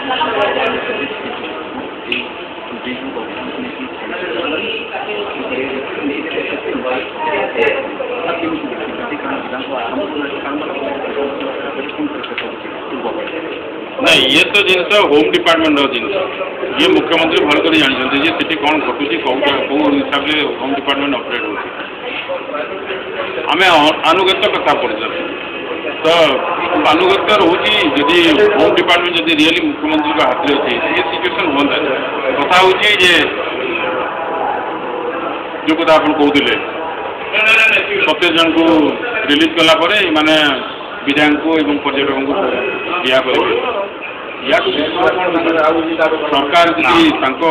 ନାଇଁ ଇଏ ତ ଜିନିଷ ହୋମ୍ ଡିପାର୍ଟମେଣ୍ଟର ଜିନିଷ ଇଏ ମୁଖ୍ୟମନ୍ତ୍ରୀ ଭଲ କରି ଜାଣିଛନ୍ତି ଯେ ସେଠି କ'ଣ ଘଟୁଛି କେଉଁ କେଉଁ ହିସାବରେ ହୋମ୍ ଡିପାର୍ଟମେଣ୍ଟ ଅପରେଟ୍ ହେଉଛି ଆମେ ଆନୁଗତ୍ୟ କଥା ପଢ଼ୁଛନ୍ତି ତ ଆନୁଗତ୍ୟ ରହୁଛି ଯଦି ହୋମ୍ ଡିପାର୍ଟମେଣ୍ଟ ଯଦି ରିଏଲି ମୁଖ୍ୟମନ୍ତ୍ରୀଙ୍କ ହାତରେ ଅଛି ଏ ସିଚୁଏସନ୍ ହୁଅନ୍ତା କଥା ହେଉଛି ଯେ ଯେଉଁ କଥା ଆପଣ କହୁଥିଲେ ସତେଇଶ ଜଣଙ୍କୁ ରିଲିଜ୍ କଲା ପରେ ଏମାନେ ବିଧାୟକଙ୍କୁ ଏବଂ ପର୍ଯ୍ୟଟକଙ୍କୁ ଦିଆ କରିବେ ୟାକୁ ସରକାର ଯଦି ତାଙ୍କ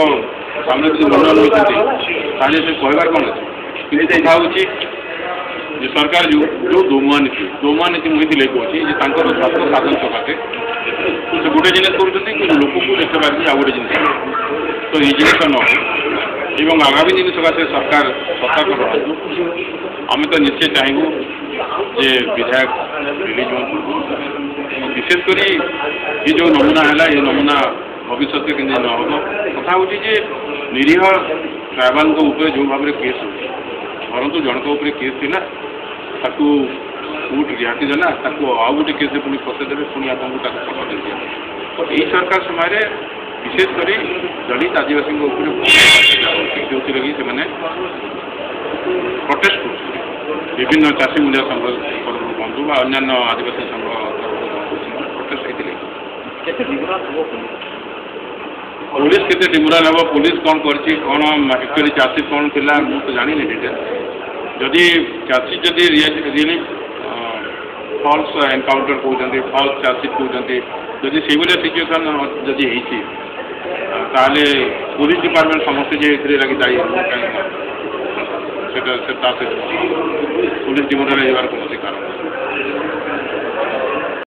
ସାମ୍ନାରେ ଯଦି ମନୋନୟନ ହେଉଛନ୍ତି ତାହେଲେ ସେ କହିବାର କ'ଣ ଅଛି କିନ୍ତୁ କଥା ହେଉଛି सरकार जो जो दोमुआ नीति दोमुआ नीति मुझे लेकु अच्छी स्वास्थ्य साधन सकाशे से गोटे जिन कर लोक को देखे आ गए जिन तो ये जिन न एवं आगामी दिन सकाशे सरकार सतर्क रहा आम तो निश्चय चाहेबू जे विधायक रिलीज हूँ विशेषकर ये जो नमूना है ये नमूना भविष्य के न हो कथा जे निरीह ट्राइबाल जो भाव में केस हो धरतु जनक केस थी ତାକୁ କୋର୍ଟ ରିହାତି ଦେଲା ତାକୁ ଆଉ ଗୋଟେ କେସ୍ରେ ପୁଣି ପସେଇଦେବେ ପୁଣି ଆପଣଙ୍କୁ ତାକୁ ପଠାଇ ଦିଅ ତ ଏଇ ସରକାର ସମୟରେ ବିଶେଷ କରି ଦଳିତ ଆଦିବାସୀଙ୍କ ଉପରେ ଯେଉଁଥିରେକି ସେମାନେ ପ୍ରଟେଷ୍ଟ କରୁଛନ୍ତି ବିଭିନ୍ନ ଚାଷୀ ମୂଲ୍ୟ ସଂଘ ତରଫରୁ କୁହନ୍ତୁ ବା ଅନ୍ୟାନ୍ୟ ଆଦିବାସୀ ସଂଘ ତରଫରୁ ସେମାନେ ପ୍ରଟେଷ୍ଟ ହେଇଥିଲେ ପୋଲିସ କେତେ ଡିମୁରାଲ ହେବ ପୋଲିସ କ'ଣ କରିଛି କ'ଣ ଆକ୍ଚୁଆଲି ଚାଷୀ କ'ଣ ଥିଲା ମୁଁ ତ ଜାଣିନି ଡିଟେଲ୍ସ ଯଦି ଚାଷୀ ଯଦି ରିଏଲି ଫଲ୍ସ ଏନକାଉଣ୍ଟର କରୁଛନ୍ତି ଫଲ୍ସ ଚାଷୀ କହୁଛନ୍ତି ଯଦି ସେଇଭଳିଆ ସିଚୁଏସନ୍ ଯଦି ହେଇଛି ତାହେଲେ ପୋଲିସ ଡିପାର୍ଟମେଣ୍ଟ ସମସ୍ତେ ଯେ ଏଥିରେ ଲାଗି ଦାୟୀ ହେବ କାହିଁକିନା ସେଟା ସେ ତା ସହିତ ପୋଲିସ ଡିପାର୍ଟମେଣ୍ଟ ଯିବାର